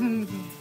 Mm-hmm.